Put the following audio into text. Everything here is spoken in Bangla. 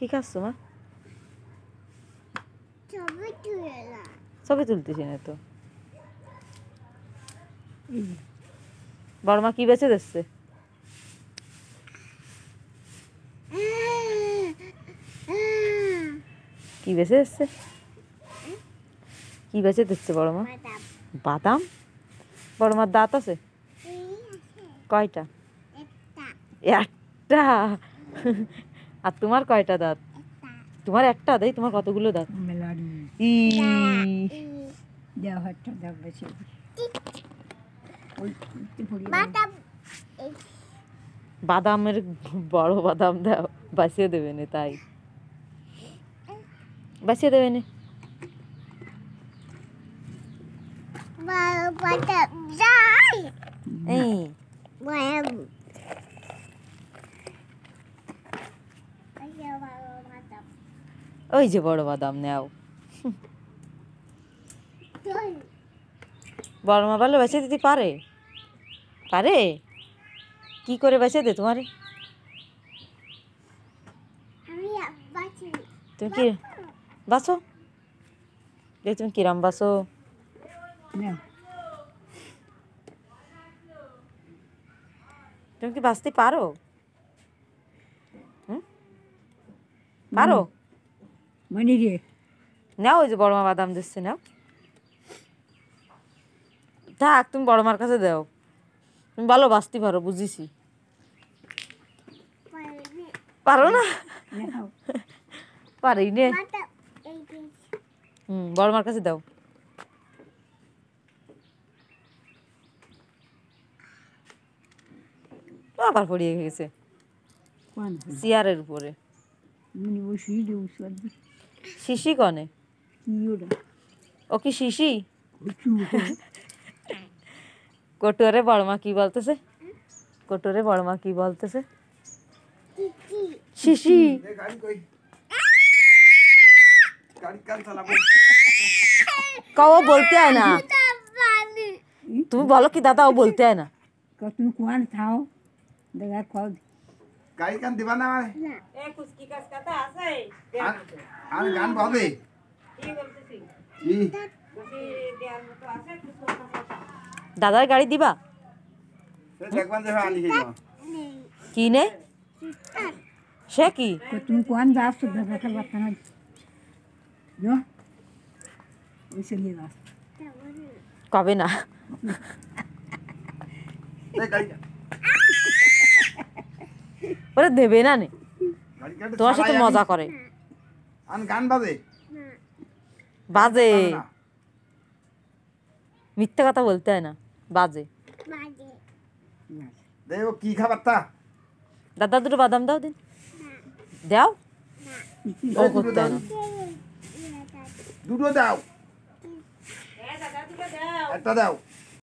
কি খাচ্ছ মা? না তুলতেছি না তো। এই যে, বড় মা কি বেঁচে দিচ্ছে? কি বেঁচে দিচ্ছে? কি বেঁচে দিচ্ছে বড় মা? বাদাম। বাদাম? বড় মার দাঁত আছে? কয়টা? একটা। আর তোমার কয়টা দাঁত? তোমার একটা দেই তোমার কতগুলো দাঁত? ই। বাদামের বড় বাদাম দাও বাঁচিয়ে দেবে না তাই। বাঁচিয়ে দেবে না। বাদাম। যাই। এই বাদাম আচ্ছা বাবা বাদাম ওই যে বড় বাদাম নাও তুই বড় মা বলে বেঁচে দিতে পারে পারে কি করে বেঁচে দে তোমারে আমি বাঁচি তুমি কি বাসো দেখ তুমি কিরাম বাসো নাও, তুমি কি বাঁচতে পারো হুম পারো মনি রে নাও ওই যে বড় মা বাদাম দিচ্ছে নাও। থাক তুমি বড় মার কাছে দাও। তুমি ভালো বাঁচতে পারো বুঝিছি। পারো না? পারি নে। হুম বড় মার কাছে দাও। আবার পড়িয়ে গেছে। চেয়ারের উপরে। বসিয়ে দেবো শিশি কনে? ও কি শিশি? কোটোরে বড়মা কি বলতেছে? কটুরে বড়মা কি বলতেছে? শিশি। কও বলতে আয় না। তুমি বলো কি দাদা ও বলতে আয় না। তুমি কুয়ান খাও দেখা গাড়ি কান দিবা না এ কুসকি কাস কথা আছে আর গান পাবে? দাদার গাড়ি দিবা? কি নে? সে কি? তুমি কোন যাচ্ছ কবে না? ওরা দেবে না নে। তোমার সাথে মজা করে। আন গান বাজে। বাজে। মিথ্যা কথা বলতে হয় না বাজে। দেও কি খাবার তা দাদা দুটো বাদাম দাও দিন। দাও। ও করতে না। হ্যাঁ, দুটো দাও। একটা দাও।